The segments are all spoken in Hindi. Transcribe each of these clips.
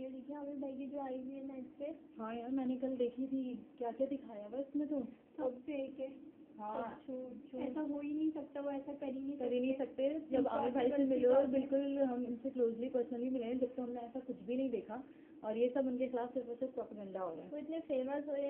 वीडियो देखी आमिर भाई की जो आई हुई है नेट पे। हाँ यार मैंने कल देखी थी। क्या क्या दिखाया हुआ इसमें तो? सब फेक है। हाँ। ऐसा हो ही नहीं सकता वो ऐसा कर ही नहीं कर ही नहीं सकते। जब आमिर भाई से मिलो और बिल्कुल हम इनसे क्लोजली पर्सनली मिले हैं जब तो हमने ऐसा कुछ भी नहीं देखा। और ये सब उनके खिलाफ सिर्फ़ सिर्फ़ प्रोपेगेंडा हो रहा है। वो इतने फ़ेमस हो हैं कुछ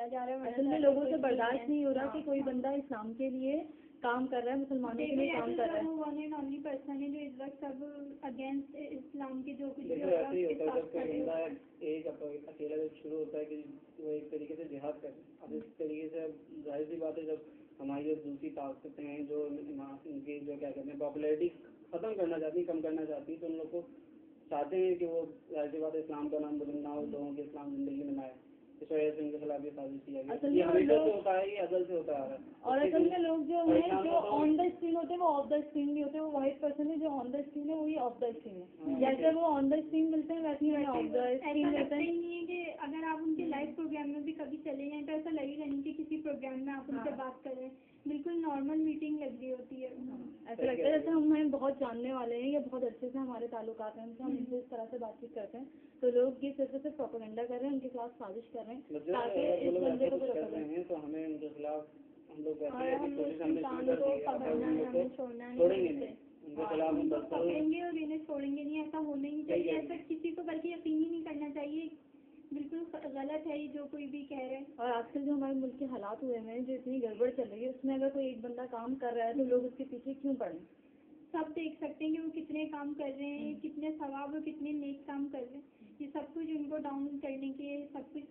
किया जा रहा है। असल में लोगों से बर्दाश्त नहीं हो रहा कि कोई बंदा इस्लाम के लिए काम कर रहा है मुसलमानों के लिए काम कर रहा है। वन एंड ओनली पर्सन है जो इस वक्त सब अगेंस्ट इस्लाम के जो कुछ भी देखो हो रहा ऐसे ही है उसके साथ खड़े एक अकेला जब शुरू होता है कि वो एक तरीके से जिहाद कर अब इस तरीके से ज़ाहिर सी बात है जब हमारी जो दूसरी ताकतें हैं जो इनकी जो क्या कहते हैं पॉपुलरिटी खत्म करना चाहती कम करना चाहती तो उन लोग को चाहते हैं कि वो ज़ाहिर सी बात इस्लाम का नाम बुलंद ना हो लोगों के इस्लाम ज़िंदगी में ना आए। असल में लोग- होता है ये से होता है और असल में लोग जो है जो ऑन द स्क्रीन होते हैं वो ऑफ़ द स्क्रीन भी होते हैं वो वाइट पर्सन है जो ऑन द स्क्रीन है वही ऑफ़ द स्क्रीन है। जैसे वो ऑन द स्क्रीन मिलते हैं वैसे ही ऑफ़ द स्क्रीन मिलते हैं। नहीं है कि अगर आप उनके लाइव प्रोग्राम में भी कभी चले जाएँ तो ऐसा लगेगा नहीं कि किसी प्रोग्राम में आप उनसे हाँ। बात कर रहे हैं बिल्कुल नॉर्मल मीटिंग लग रही होती है ऐसा लगता है जैसे हम हमें बहुत जानने वाले हैं या बहुत अच्छे से हमारे ताल्लुकात हैं उनसे हम इनसे इस तरह से बातचीत करते हैं। तो लोग ये सिर्फ़ और सिर्फ़ प्रोपेगेंडा कर रहे हैं उनके खिलाफ साजिश कर रहे हैं मतलब ताकि इस बंदे को हैं तो हमें उनके खिलाफ हम लोग है है पकड़ेंगे और इन्हें छोड़ेंगे नहीं ऐसा होना ही चाहिए। ऐसा किसी को बल्कि यकीन ही नहीं करना चाहिए। बिल्कुल गलत है ये जो कोई भी कह रहा है। और आजकल जो हमारे मुल्क के हालात हुए हैं जो इतनी गड़बड़ चल रही है उसमें अगर कोई एक बंदा काम कर रहा है तो लोग उसके पीछे क्यों पड़े? सब देख सकते हैं कि वो कितने काम कर रहे हैं कितने सवाब और कितने नेक काम कर रहे हैं। ये सब कुछ उनको डाउन करने के सब कुछ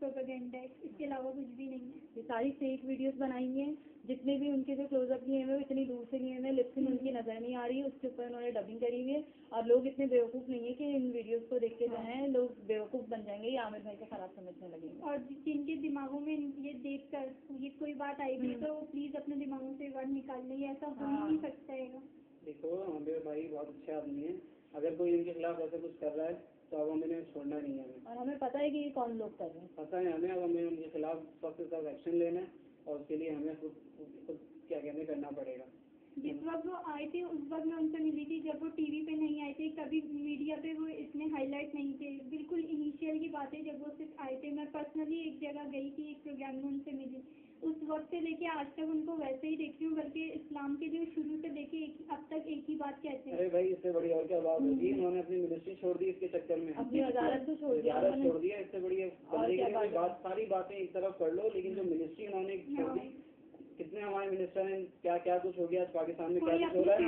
प्रोपेगेंडा है। इसके अलावा कुछ भी नहीं है। ये सारी फेक वीडियोस बनाई हैं। जितने भी उनके जो क्लोजअप लिए हुए हैं वो इतनी दूर से लिए हुए लिप्सिंग उनकी नज़र नहीं आ रही है उसके ऊपर उन्होंने डबिंग करी हुई है। और लोग इतने बेवकूफ़ नहीं है कि इन वीडियोस को देख के जो है। लोग बेवकूफ़ बन जाएँगे या आमिर भाई को खराब समझने लगेंगे। और जिनके दिमागों में ये देख कर ये कोई बात आएगी तो प्लीज़ अपने दिमागों से बात निकाल लेंगे ऐसा हो ही। नहीं सकता है। देखो हमारे भाई बहुत अच्छे आदमी है। अगर कोई इनके खिलाफ ऐसा कुछ कर रहा है तो अब हमें छोड़ना नहीं है। हमें और हमें पता है कि ये कौन लोग कर रहे हैं। पता है हमें अब हमें उनके खिलाफ सख्त से सख्त एक्शन लेना है और उसके लिए हमें खुद खुद क्या कहते हैं, करना पड़ेगा। जिस वक्त वो आए थे उस वक्त मैं उनसे मिली थी। जब वो टीवी पे नहीं आए थे कभी मीडिया पे वो इतने हाईलाइट नहीं थे। बिल्कुल इनिशियल की बात है जब वो सिर्फ़ आए थे। मैं पर्सनली एक जगह गई थी एक प्रोग्राम में उनसे मिली। उस वक्त से लेके आज तक उनको वैसे ही देख रही हूँ बल्कि इस्लाम के जो शुरू से लेके एक अब तक एक ही बात कहते हैं। अरे भाई इससे बड़ी और क्या बात होगी? इन्होंने अपनी मिनिस्ट्री छोड़ दी इसके चक्कर में। अपनी वजारत तो छोड़ दिया छोड़ दिया इससे बड़ी बात सारी बातें एक तरफ़ कर लो लेकिन जो मिनिस्ट्री इन्होंने छोड़ दी कितने हमारे मिनिस्टर हैं क्या क्या कुछ हो गया पाकिस्तान में क्या कुछ हो रहा है?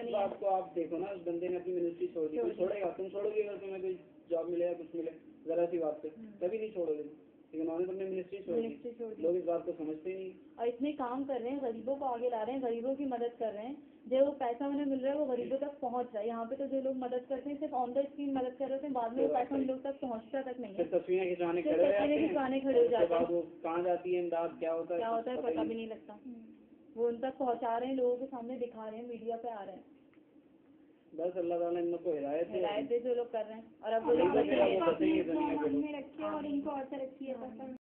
इस बात को आप देखो ना उस बंदे ने अपनी मिनिस्ट्री छोड़ दी छोड़ेगा तुम छोड़ोगे अगर तुम्हें कोई जॉब मिले या कुछ मिले जरा सी बात पे कभी नहीं छोड़ोगे। लेकिन उन्होंने मिनिस्ट्री छोड़ दी। दी। लोग इस बात को समझते ही नहीं। और इतने काम कर रहे हैं गरीबों को आगे ला रहे हैं गरीबों की मदद कर रहे हैं। जो वो पैसा उन्हें मिल रहा है वो गरीबों तक पहुँच रहा है। यहाँ पे तो जो लोग मदद करते हैं सिर्फ़ ऑन द स्क्रीन मदद कर रहे हैं बाद में वो पैसा उन लोग तक पहुँचता तक नहीं है। तस्वीरें खिंचवाने खड़े हो जाते हैं। खिंचवाने खड़े हो जाते हैं। वो कहाँ जाती है इमदाद क्या होता है क्या होता है पता भी नहीं लगता। वो उन तक पहुँचा रहे हैं लोगों के सामने दिखा रहे हैं मीडिया पे आ रहे हैं। बस अल्लाह ताला इन लोग को हिदायत दे हिदायत दे जो लोग कर रहे हैं। और अब वो लोग बचे हैं। वो लोग में रखे और इनको और तरक्की है